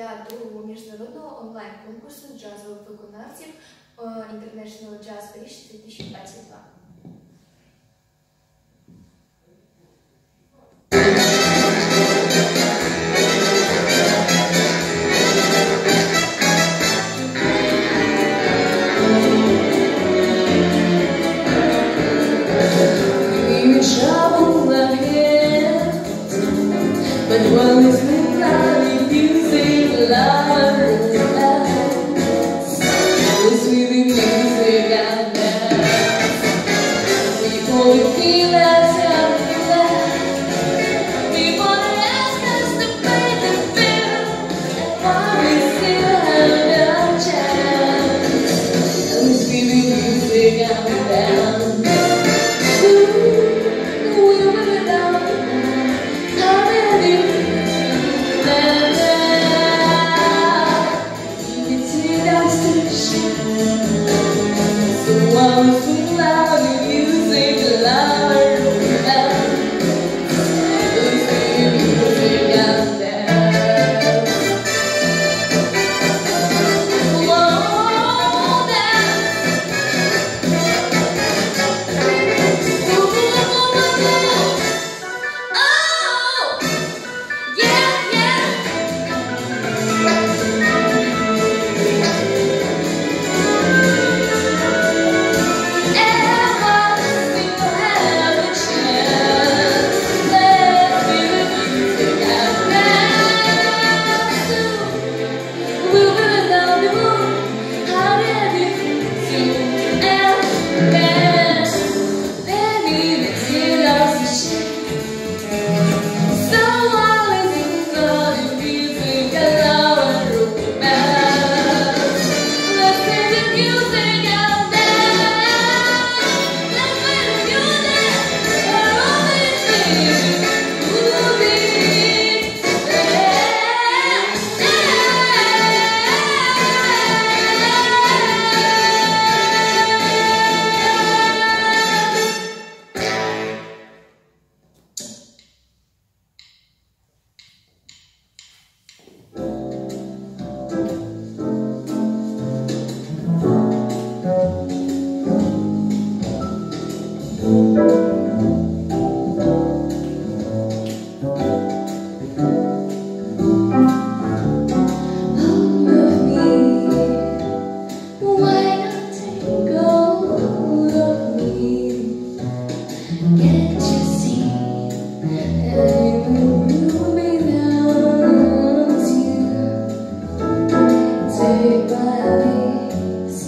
для другого международного онлайн конкурса джазових виконавців International Jazz Paris 2022. But one is midnight. love. Deus. Everybody's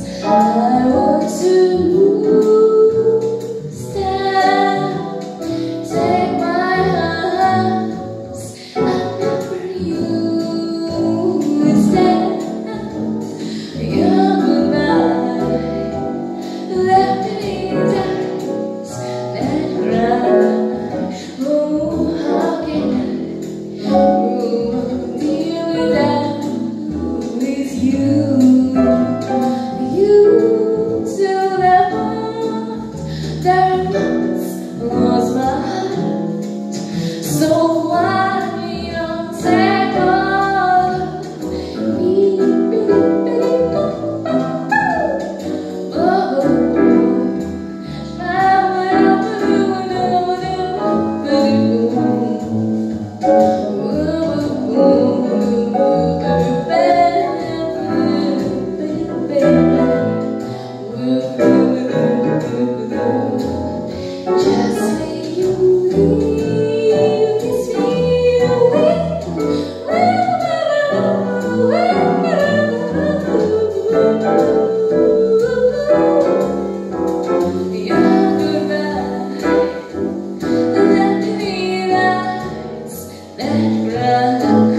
love.